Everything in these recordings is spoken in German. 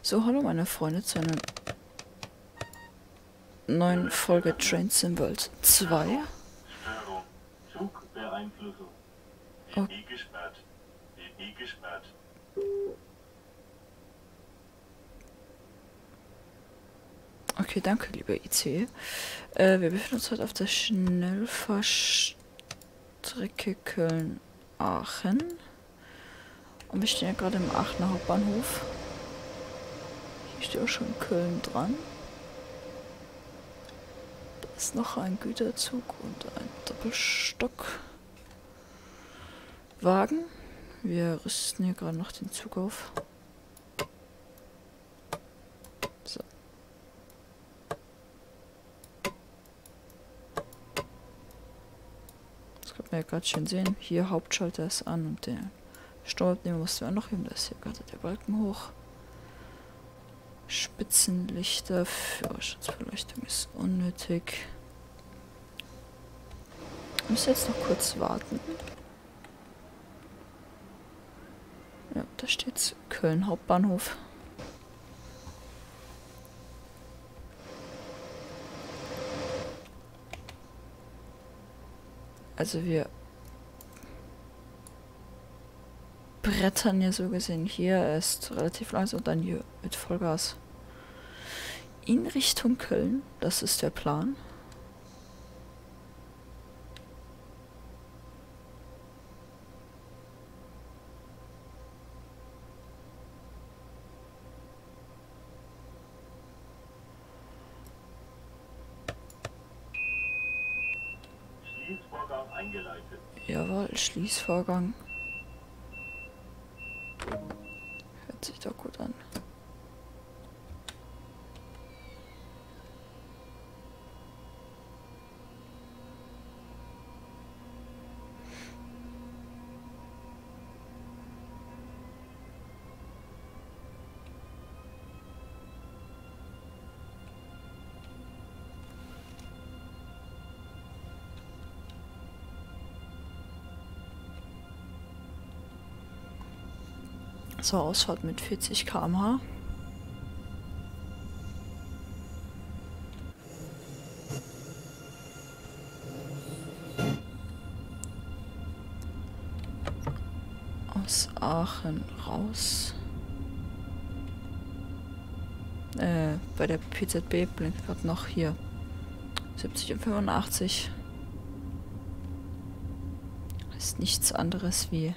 So, hallo meine Freunde zu einer neuen Folge Train 2. WB gesperrt. WB gesperrt. Okay, danke, lieber IC. Äh, wir befinden uns heute auf der Schnellfahrstrecke Köln-Aachen. Und wir stehen ja gerade im Aachener Hauptbahnhof. Steht auch schon Köln dran. Da ist noch ein Güterzug und ein Doppelstockwagen. Wir rüsten hier gerade noch den Zug auf. Das kann man ja gerade schön sehen. Hier Hauptschalter ist an und der Steuerabnehmer mussten wir auch noch heben. Da ist hier gerade der Balken hoch. Spitzenlichter, Führerschutzbeleuchtung ist unnötig. Ich muss jetzt noch kurz warten. Ja, da steht's Köln Hauptbahnhof. Also wir brettern ja so gesehen hier erst relativ langsam und dann hier mit Vollgas in Richtung Köln. Das ist der Plan. Schließvorgang eingeleitet. Jawohl, Schließvorgang. Sich doch gut an. So, Ausfahrt mit 40 km/h. Aus Aachen raus. Äh, bei der PZB blinkt gerade noch hier 70 und 85. Ist nichts anderes wie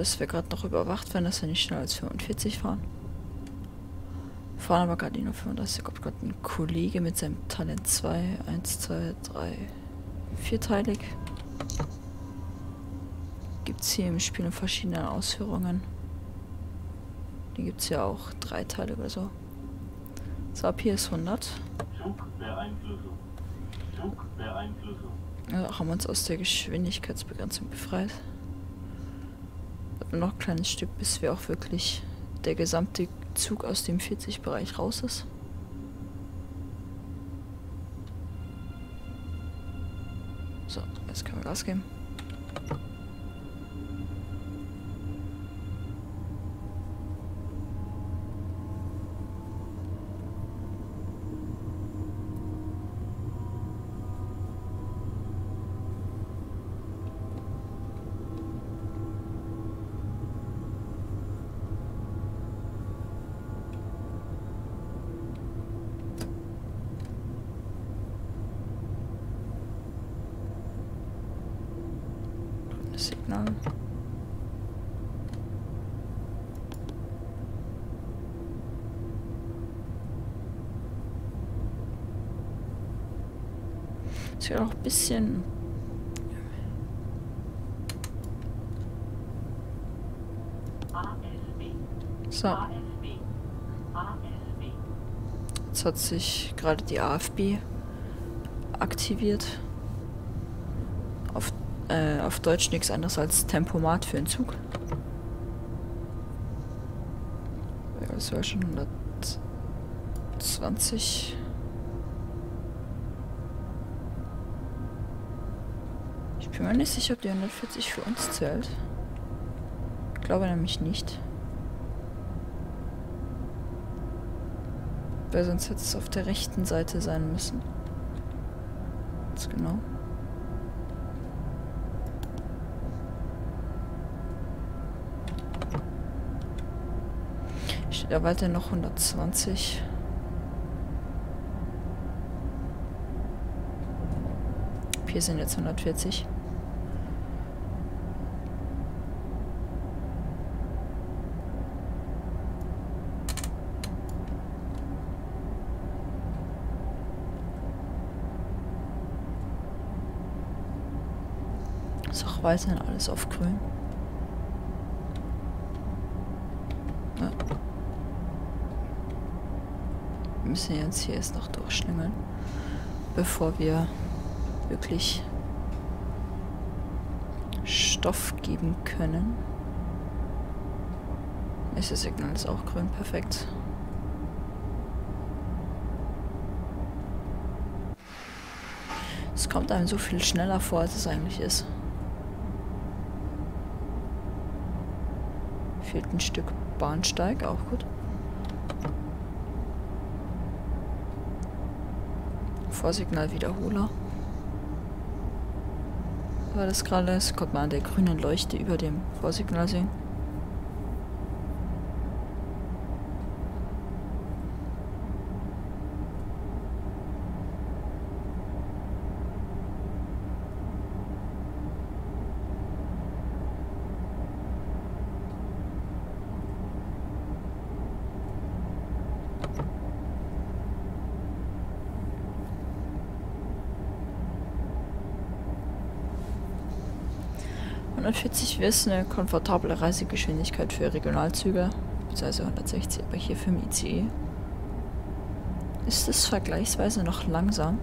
dass wir gerade noch überwacht werden, dass wir nicht schneller als 45 fahren. Fahren aber gerade nur 35. Kommt gerade ein Kollege mit seinem Talent 2. 1, 2, 3, vierteilig. Gibt es hier im Spiel in verschiedenen Ausführungen. Die gibt es ja auch dreiteilig oder so. So, ab hier ist 100. Zugbeeinflussung. Zugbeeinflussung. Also haben wir uns aus der Geschwindigkeitsbegrenzung befreit. Noch ein kleines Stück, bis wir auch wirklich der gesamte Zug aus dem 40-Bereich raus ist. So, jetzt können wir Gas geben. Grünes Signal. Wird auch ein bisschen so. Jetzt hat sich gerade die AFB aktiviert. Auf, äh, auf Deutsch nichts anderes als Tempomat für den Zug. Das war schon 120. Ich bin mir nicht sicher, ob die 140 für uns zählt. Ich glaube nämlich nicht. Weil sonst hätte es auf der rechten Seite sein müssen. Ganz genau. Steht da weiter noch 120. Hier sind jetzt 140. Ist auch weiterhin alles auf grün. Ja. Wir müssen jetzt hier erst noch durchschlängeln, bevor wir wirklich Stoff geben können. Nächstes Signal ist auch grün, perfekt. Es kommt einem so viel schneller vor, als es eigentlich ist. Fehlt ein Stück Bahnsteig, auch gut. Vorsignal Wiederholer. War das gerade? Das konnte man an der grünen Leuchte über dem Vorsignal sehen. Es eine komfortable Reisegeschwindigkeit für Regionalzüge, beziehungsweise 160, aber hier für den ICE. Ist es vergleichsweise noch langsam?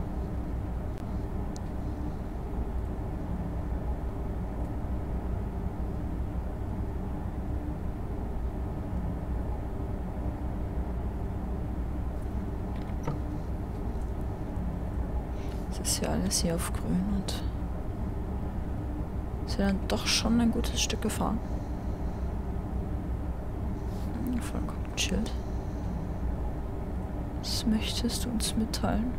Das ist ja alles hier auf grün und ist ja dann doch schon ein gutes Stück gefahren. Vollkommen chillt. Was möchtest du uns mitteilen?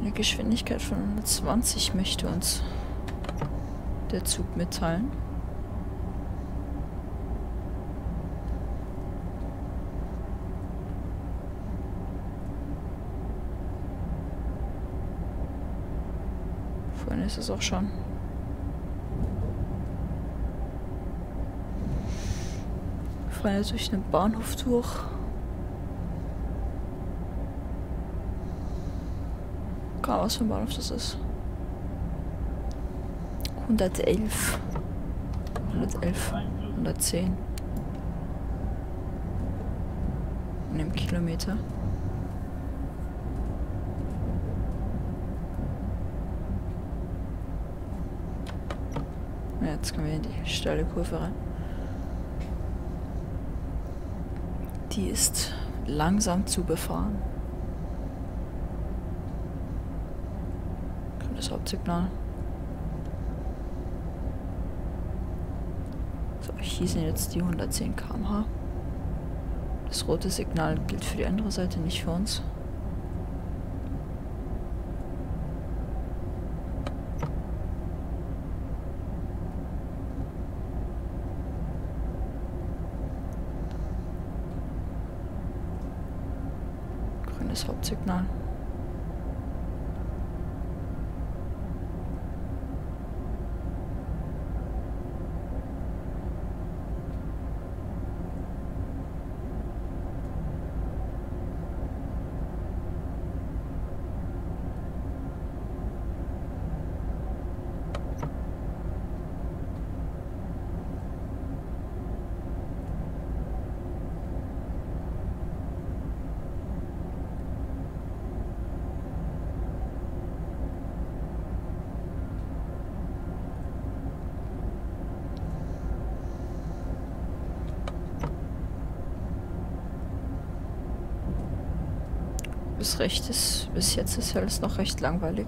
Eine Geschwindigkeit von 120 möchte uns der Zug mitteilen. Vorhin ist es auch schon. Wir fahren jetzt durch den Bahnhof durch. Ahnung, was für ein Bahnhof das ist. 111. 111. 110. In einem Kilometer. Jetzt kommen wir in die steile Kurve rein. Die ist langsam zu befahren. Kommt das Hauptsignal. So, hier sind jetzt die 110 km/h. Das rote Signal gilt für die andere Seite, nicht für uns. Zügner. Bis recht ist, bis jetzt ist alles noch recht langweilig.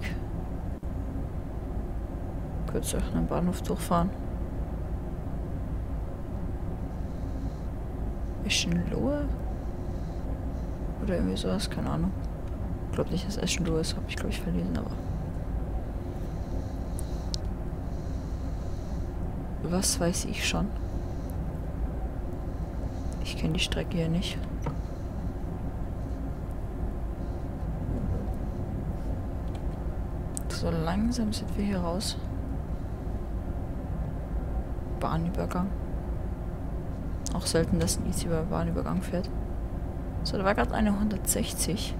Kurz durch einen Bahnhof durchfahren. Eschenlohe? Oder irgendwie sowas, keine Ahnung. Ich glaube nicht, dass Eschenlohe ist, habe ich glaube ich verlesen, aber. Was weiß ich schon? Ich kenne die Strecke hier nicht. So langsam sind wir hier raus. Bahnübergang. Auch selten, dass ein Easy über Bahnübergang fährt. So, da war gerade eine 160.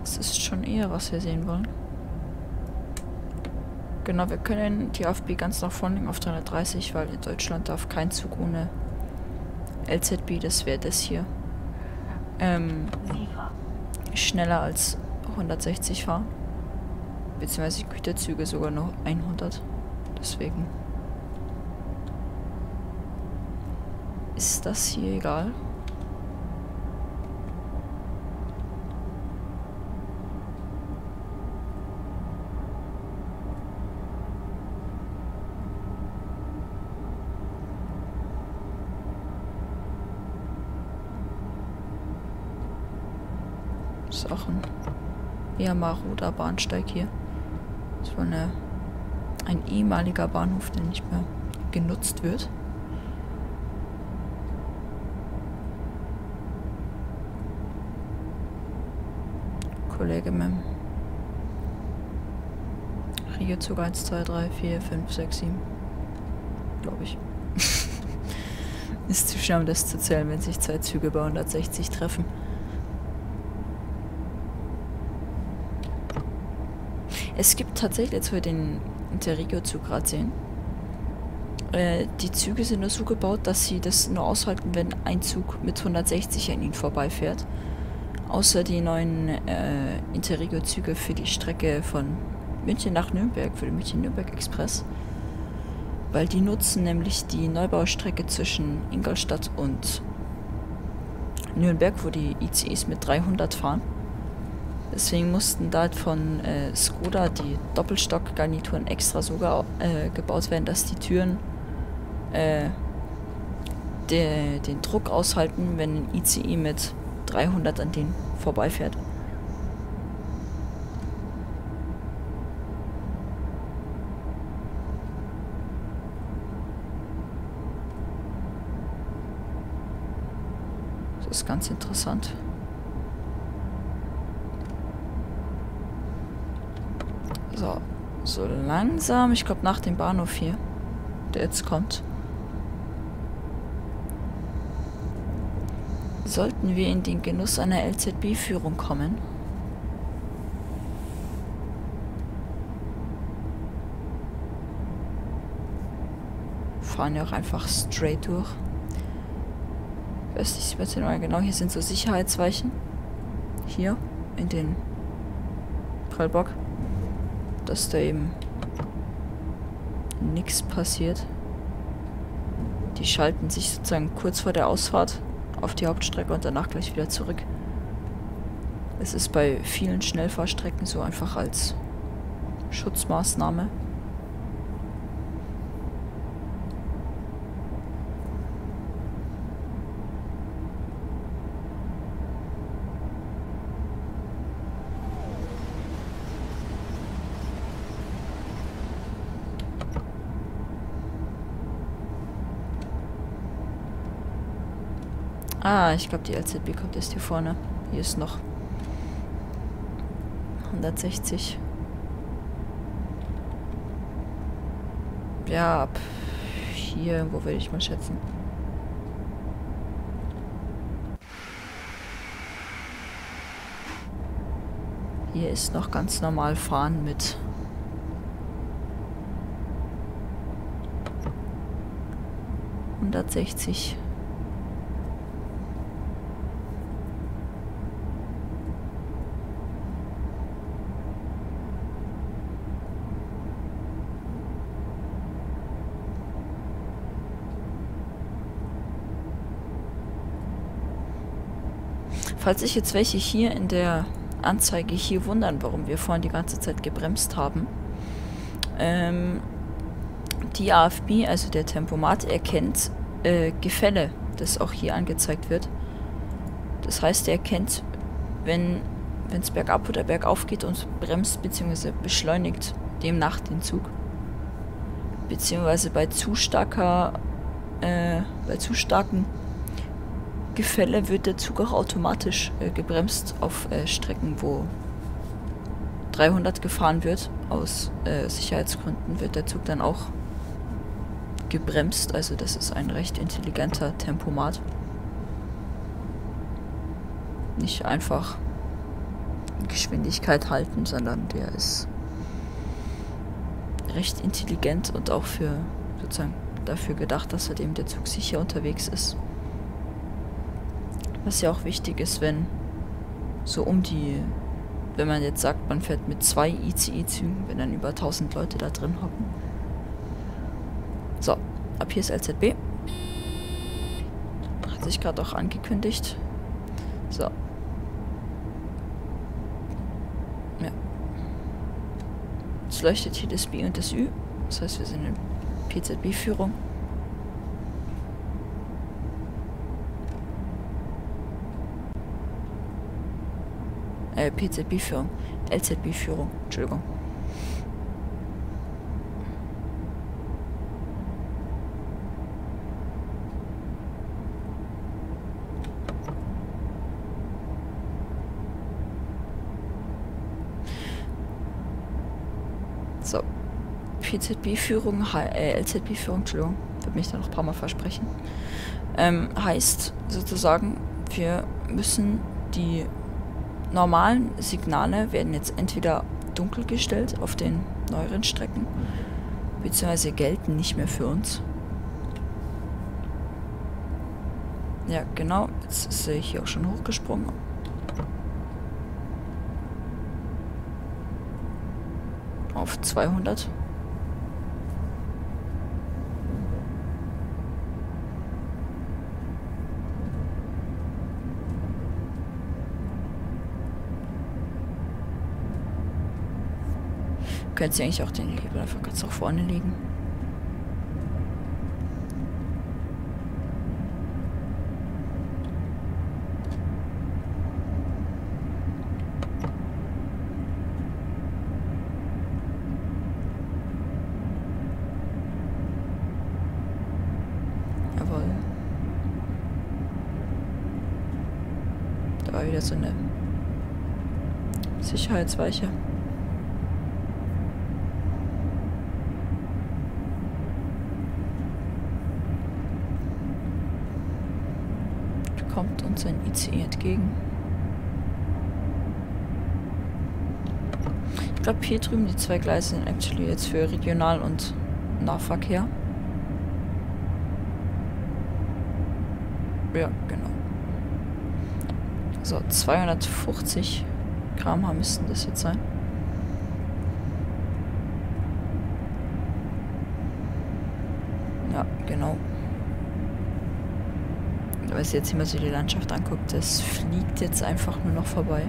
Das ist schon eher, was wir sehen wollen. Genau, wir können die AFB ganz nach vorne legen auf 330, weil in Deutschland darf kein Zug ohne LZB, das wäre das hier. Ähm, schneller als 160 fahren. Beziehungsweise Güterzüge sogar noch 100. Deswegen ist das hier egal. Ist auch ein eher maroder Bahnsteig hier. Das war eine, ein ehemaliger Bahnhof, der nicht mehr genutzt wird. Kollege Mem. Rio-Zug 1, 2, 3, 4, 5, 6, 7. Glaube ich. Ist zu schnell, um das zu zählen, wenn sich zwei Züge bei 160 treffen. Es gibt tatsächlich, jetzt wir den Interregio-Zug gerade sehen, äh, die Züge sind nur so gebaut, dass sie das nur aushalten, wenn ein Zug mit 160 an ihnen vorbeifährt. Außer die neuen äh, Interregio-Züge für die Strecke von München nach Nürnberg, für den München-Nürnberg-Express. Weil die nutzen nämlich die Neubaustrecke zwischen Ingolstadt und Nürnberg, wo die ICEs mit 300 fahren. Deswegen mussten da von äh, Skoda die Doppelstockgarnituren extra sogar äh, gebaut werden, dass die Türen äh, de, den Druck aushalten, wenn ein ICE mit 300 an denen vorbeifährt. Das ist ganz interessant. So, so langsam, ich glaube nach dem Bahnhof hier, der jetzt kommt, sollten wir in den Genuss einer LZB-Führung kommen. Fahren ja auch einfach straight durch. Westlich 17 Uhr, genau, hier sind so Sicherheitsweichen. Hier, in den Prellbock dass da eben nichts passiert. Die schalten sich sozusagen kurz vor der Ausfahrt auf die Hauptstrecke und danach gleich wieder zurück. Es ist bei vielen Schnellfahrstrecken so einfach als Schutzmaßnahme. Ah, ich glaube, die LZB kommt erst hier vorne. Hier ist noch 160. Ja, ab hier, wo würde ich mal schätzen. Hier ist noch ganz normal fahren mit hundertsechzig. Falls sich jetzt welche hier in der Anzeige hier wundern, warum wir vorhin die ganze Zeit gebremst haben. Ähm, die AFB, also der Tempomat, erkennt äh, Gefälle, das auch hier angezeigt wird. Das heißt, er erkennt, wenn es bergab oder bergauf geht und bremst bzw. beschleunigt demnach den Zug. Beziehungsweise bei zu starker, äh, bei zu starken Gefälle wird der Zug auch automatisch äh, gebremst auf äh, Strecken, wo 300 gefahren wird. Aus äh, Sicherheitsgründen wird der Zug dann auch gebremst. Also das ist ein recht intelligenter Tempomat. Nicht einfach Geschwindigkeit halten, sondern der ist recht intelligent und auch für sozusagen dafür gedacht, dass halt eben der Zug sicher unterwegs ist. Was ja auch wichtig ist, wenn so um die, wenn man jetzt sagt, man fährt mit zwei ICE-Zügen, wenn dann über 1000 Leute da drin hocken. So, ab hier ist LZB. Hat sich gerade auch angekündigt. So. Ja. Jetzt leuchtet hier das B und das Ü. Das heißt, wir sind in PZB-Führung. Äh, PZB-Führung. LZB-Führung. Entschuldigung. So. PZB-Führung, äh, LZB-Führung, Entschuldigung, wird mich da noch ein paar Mal versprechen. Ähm, heißt sozusagen, wir müssen die normalen Signale werden jetzt entweder dunkel gestellt auf den neueren Strecken, beziehungsweise gelten nicht mehr für uns. Ja, genau. Jetzt ist er hier auch schon hochgesprungen. Auf 200. Du eigentlich auch den Hebel einfach ganz nach vorne legen. Jawohl. Da war wieder so eine Sicherheitsweiche. kommt uns ein ICE entgegen. Ich glaube, hier drüben die zwei Gleise sind actually jetzt für Regional- und Nahverkehr. Ja, genau. So, 250 km/h müssten das jetzt sein. Ja, genau. Wenn jetzt immer so die Landschaft anguckt, das fliegt jetzt einfach nur noch vorbei.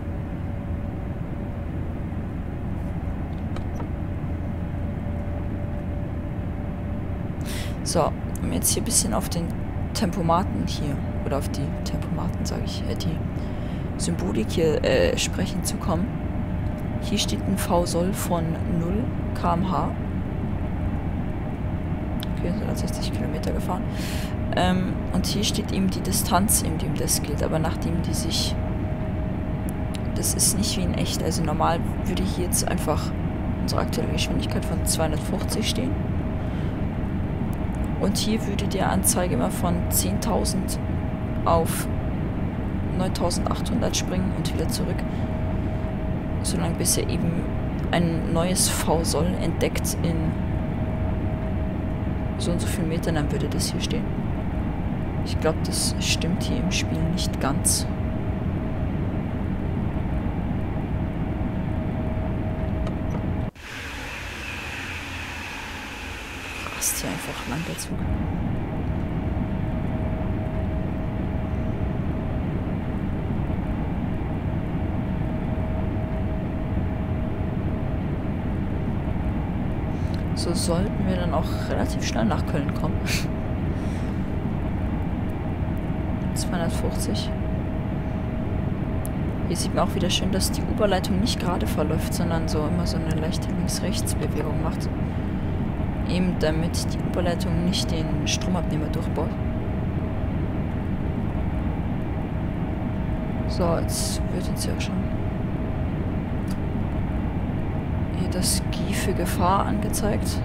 So, um jetzt hier ein bisschen auf den Tempomaten hier, oder auf die Tempomaten, sage ich, äh, die Symbolik hier äh, sprechen zu kommen. Hier steht ein V-Soll von 0 km/h. Okay, sind 60 Kilometer gefahren. Ähm, und hier steht eben die Distanz, in dem das gilt. Aber nachdem die sich... Das ist nicht wie in echt. Also normal würde hier jetzt einfach unsere aktuelle Geschwindigkeit von 250 stehen. Und hier würde die Anzeige immer von 10.000 auf 9.800 springen und wieder zurück. Solange bis er eben ein neues V-Soll entdeckt in so und so vielen Metern, dann würde das hier stehen. Ich glaube, das stimmt hier im Spiel nicht ganz. Rast hier einfach lang der Zug. So sollten wir dann auch relativ schnell nach Köln kommen. 250. Hier sieht man auch wieder schön, dass die Oberleitung nicht gerade verläuft, sondern so immer so eine leichte Links-Rechts-Bewegung macht. Eben damit die Oberleitung nicht den Stromabnehmer durchbaut. So, jetzt wird uns ja schon hier das G für Gefahr angezeigt.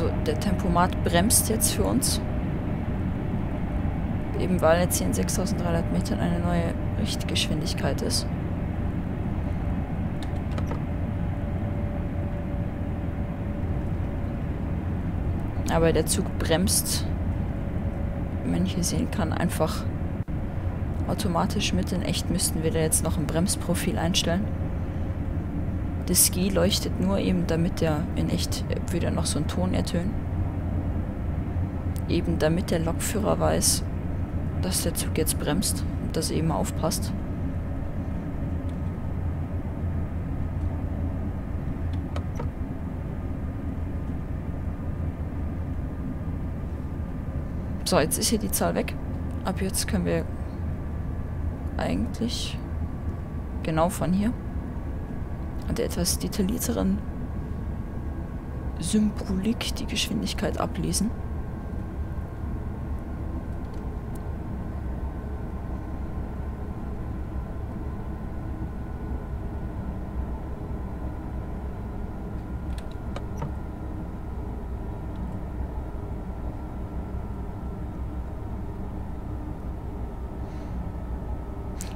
Also der Tempomat bremst jetzt für uns. Eben weil jetzt hier in 6300 Metern eine neue Richtgeschwindigkeit ist. Aber der Zug bremst, wie man hier sehen kann, einfach automatisch mit. In echt müssten wir da jetzt noch ein Bremsprofil einstellen. Das Ski leuchtet nur eben, damit der in echt wieder noch so einen Ton ertönt. Eben damit der Lokführer weiß, dass der Zug jetzt bremst und dass er eben aufpasst. So, jetzt ist hier die Zahl weg. Ab jetzt können wir eigentlich genau von hier an der etwas detaillierteren Symbolik die Geschwindigkeit ablesen.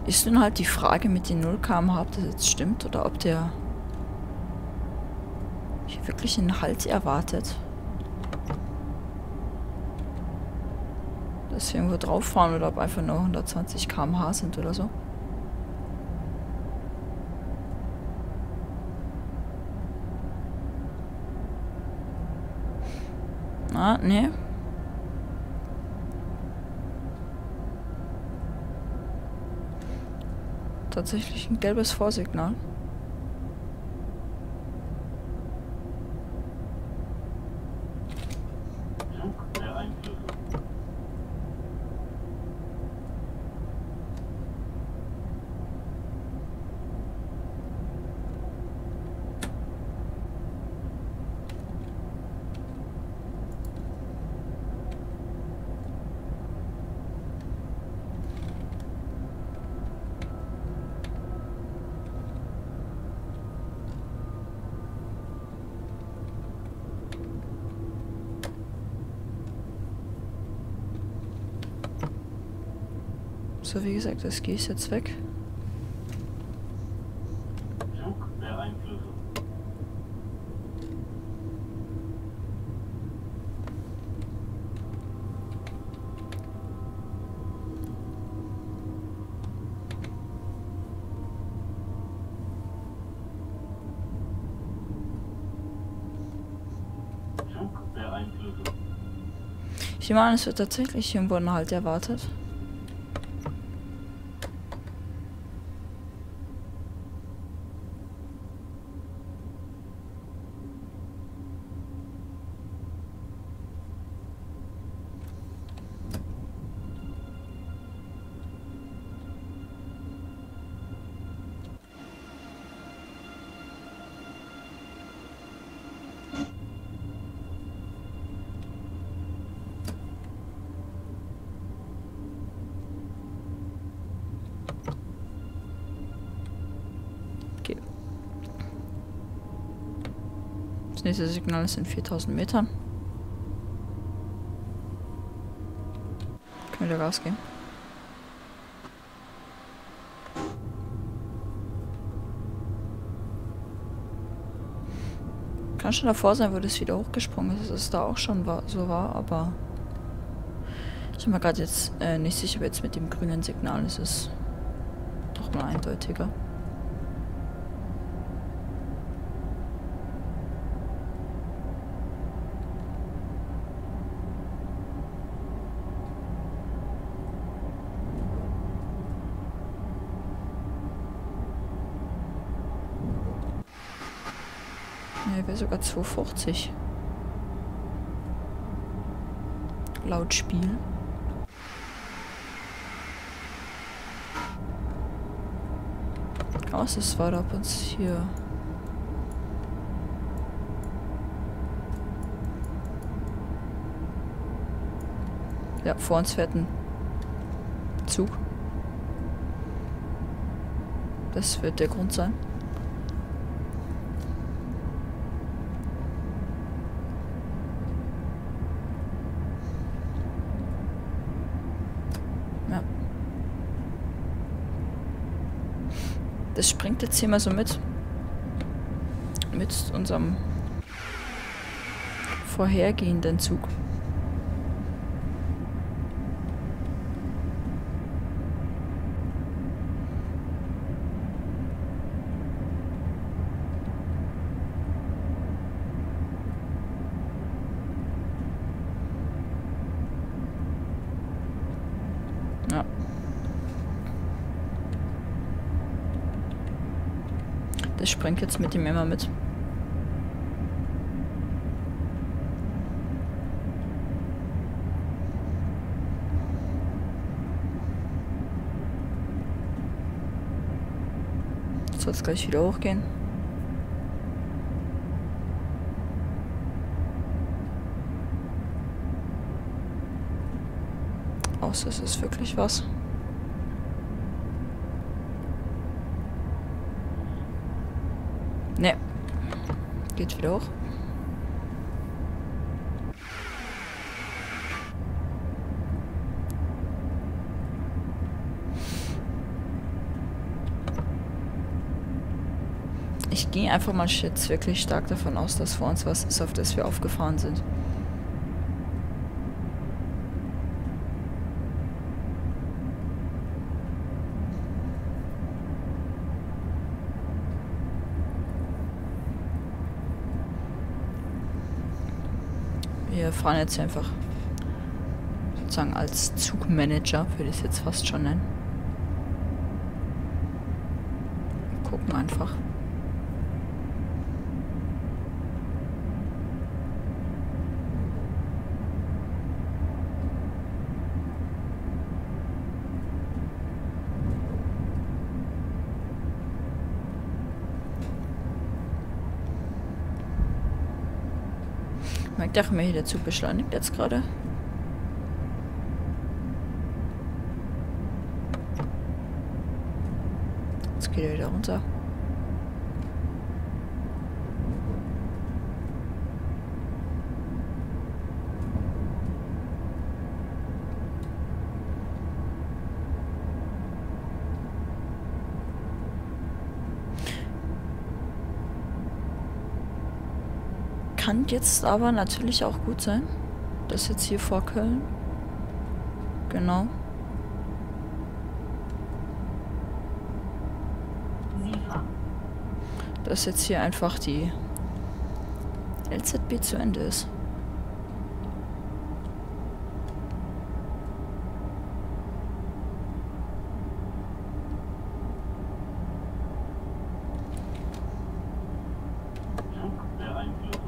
Ist nun halt die Frage mit den 0 km/h, ob das jetzt stimmt oder ob der wirklich einen Halt erwartet. Dass wir irgendwo drauf fahren oder ob einfach nur 120 km/h sind oder so. Ah, nee. Tatsächlich ein gelbes Vorsignal. So, wie gesagt, das G ist jetzt weg. Ich an, es wird tatsächlich irgendwo ein Halt erwartet. Nächste Signal ist in 4000 Metern. Können wir wieder Gas? Kann schon davor sein, wo das wieder hochgesprungen ist, dass es da auch schon war, so war, aber ich bin mir gerade jetzt äh, nicht sicher, ob jetzt mit dem grünen Signal ist es doch mal eindeutiger. Der wäre sogar 250. Laut Spiel. Was ist war ab uns hier? Ja, vor uns fährt ein Zug. Das wird der Grund sein. Ja. Das springt jetzt hier mal so mit. Mit unserem vorhergehenden Zug. Ja. Das springt jetzt mit ihm immer mit. Soll es gleich wieder hochgehen? Außer es ist wirklich was. Ne. Geht wieder hoch. Ich gehe einfach mal jetzt wirklich stark davon aus, dass vor uns was ist, auf das wir aufgefahren sind. Wir fahren jetzt einfach sozusagen als Zugmanager, würde ich es jetzt fast schon nennen. Gucken einfach. Auch mir der Zug beschleunigt jetzt gerade. Jetzt geht er wieder runter. Kann jetzt aber natürlich auch gut sein. Das jetzt hier vor Köln. Genau. Dass jetzt hier einfach die LZB zu Ende ist. Zug beeinflussen.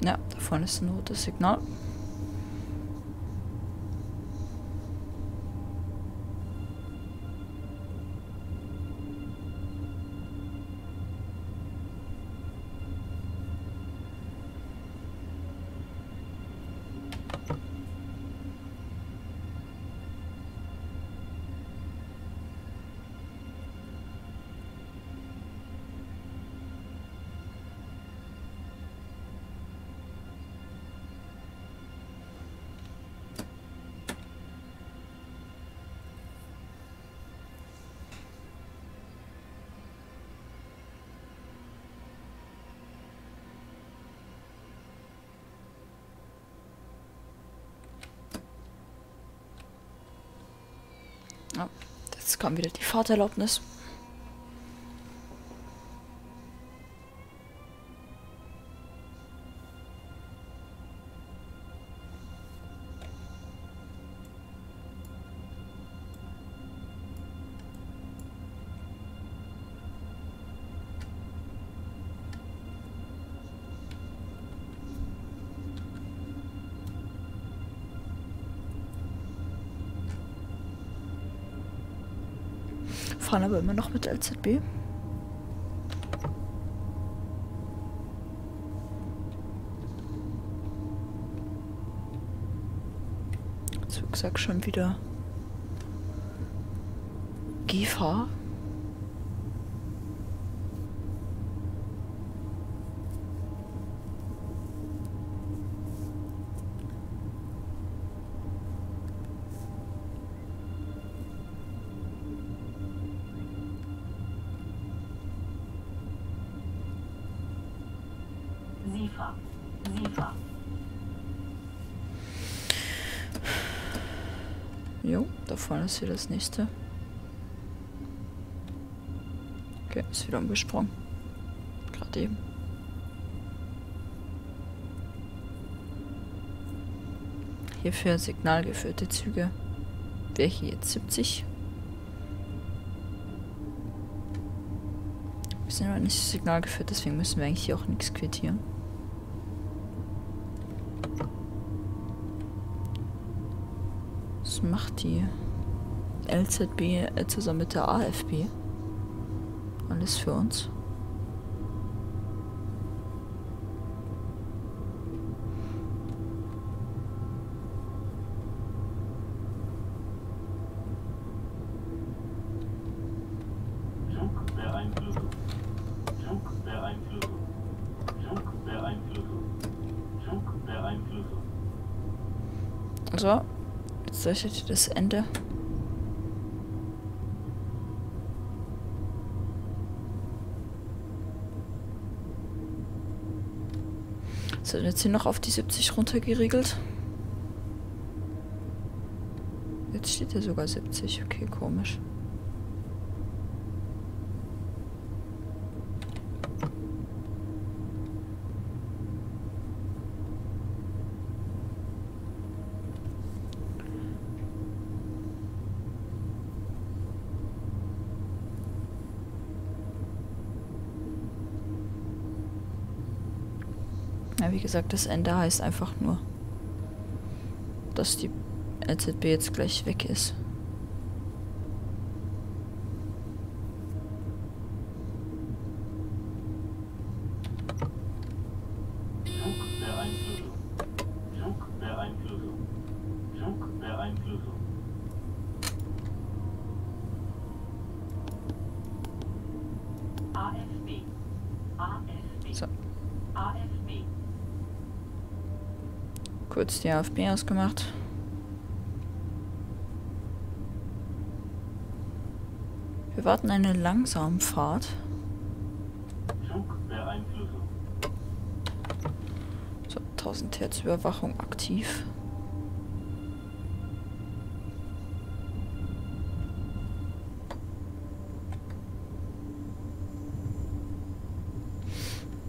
Ja, da vorne ist ein rotes Signal. Jetzt kam wieder die Fahrterlaubnis. Fahren aber immer noch mit LZB. Gesagt schon wieder Gefahr. Vorne ist hier das nächste. Okay, ist wieder umgesprungen. Gerade eben. Hier für signalgeführte Züge hier jetzt 70. Wir sind aber nicht signalgeführt, deswegen müssen wir eigentlich hier auch nichts quittieren. Was macht die LZB äh, zusammen mit der AFB? Alles für uns. So, jetzt leuchtet das Ende. So, jetzt hier noch auf die 70 runtergeriegelt. Jetzt steht hier sogar 70. Okay, komisch. Ja, wie gesagt, das Ende heißt einfach nur, dass die LZB jetzt gleich weg ist. Zugbeeinflussung. Zugbeeinflussung. Zugbeeinflussung. AFB. AFB. So. AFB. Kurz die AFB ausgemacht. Wir warten eine langsame Fahrt. So, 1000 Hertz Überwachung aktiv.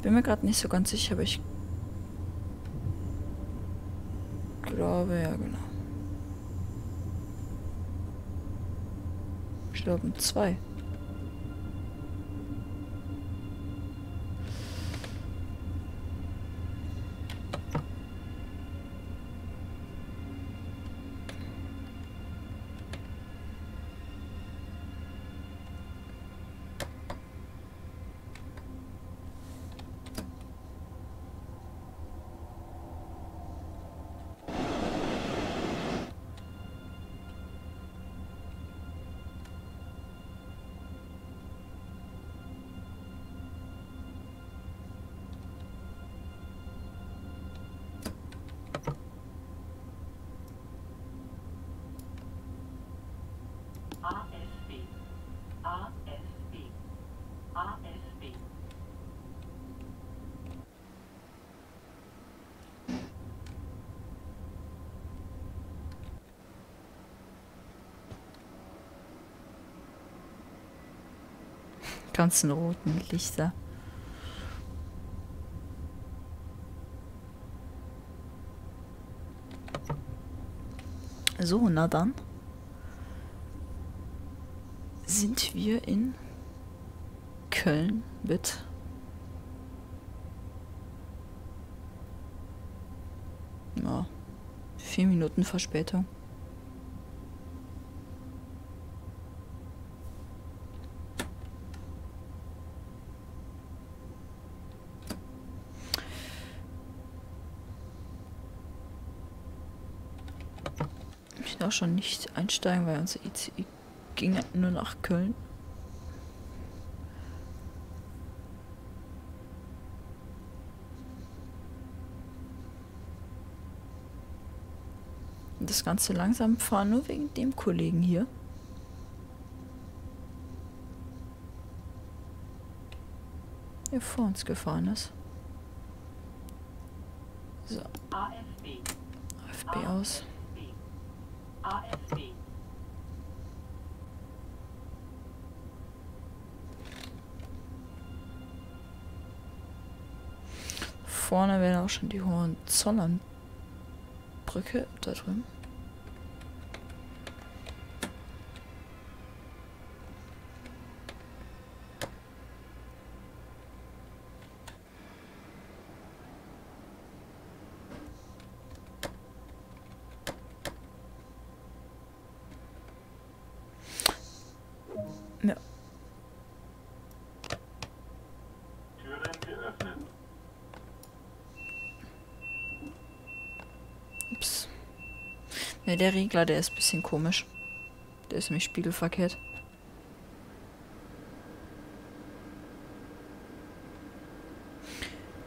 Bin mir gerade nicht so ganz sicher, aber ich glaube, ja genau. Ich glaube zwei. Ganzen roten Lichter. So, na dann. Sind wir in Köln mit ja, vier Minuten Verspätung. Darf schon nicht einsteigen, weil unser ICE ging ja nur nach Köln. Und das Ganze langsam fahren, nur wegen dem Kollegen hier. Der vor uns gefahren ist. So, AFB. AFB aus. Vorne wäre auch schon die Hohenzollernbrücke da drüben. Ja, Türen geöffnet. ups. Ne, der Regler, der ist ein bisschen komisch. Der ist nämlich spiegelverkehrt.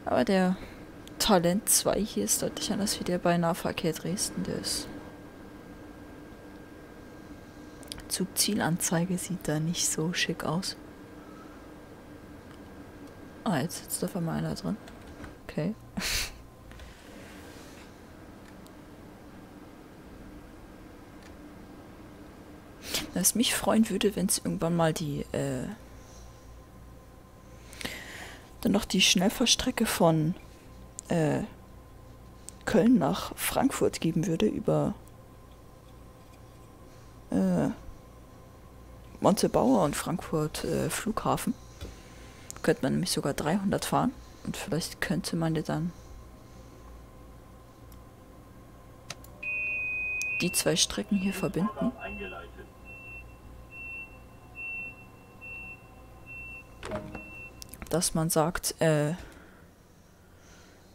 Aber der Talent 2 hier ist deutlich anders wie der bei Nahverkehr Dresden. Der ist. Zugzielanzeige sieht da nicht so schick aus. Ah, jetzt sitzt auf einmal einer drin. Okay. Was mich freuen würde, wenn es irgendwann mal die, äh, dann noch die Schnellfahrstrecke von äh, Köln nach Frankfurt geben würde über äh, Montebauer und Frankfurt äh, Flughafen. Könnte man nämlich sogar 300 fahren und vielleicht könnte man ja dann die zwei Strecken hier verbinden. Dass man sagt, äh,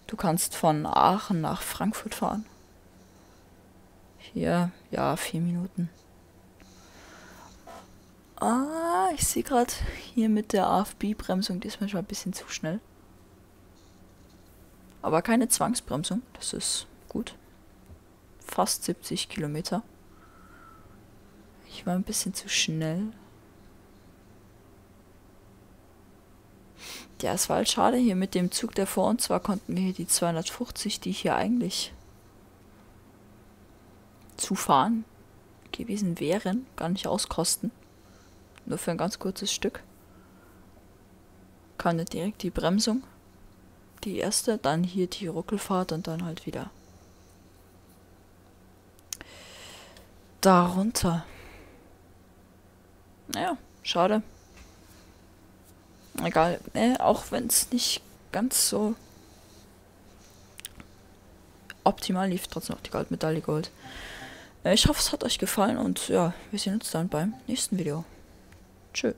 du kannst von Aachen nach Frankfurt fahren. Hier, ja, vier Minuten. Ah, ich sehe gerade hier mit der AFB-Bremsung, die ist manchmal ein bisschen zu schnell. Aber keine Zwangsbremsung, das ist gut. Fast 70 Kilometer. Ich war ein bisschen zu schnell. Ja, es war halt schade hier mit dem Zug, der vor uns war, konnten wir hier die 250, die hier eigentlich zu fahren gewesen wären, gar nicht auskosten. Nur für ein ganz kurzes Stück. Kam dann direkt die Bremsung. Die erste, dann hier die Ruckelfahrt und dann halt wieder. Darunter. Naja, schade. Egal, ne, auch wenn es nicht ganz so optimal lief, trotzdem noch die Goldmedaille Gold. Äh, ich hoffe, es hat euch gefallen und ja, wir sehen uns dann beim nächsten Video. Tschö.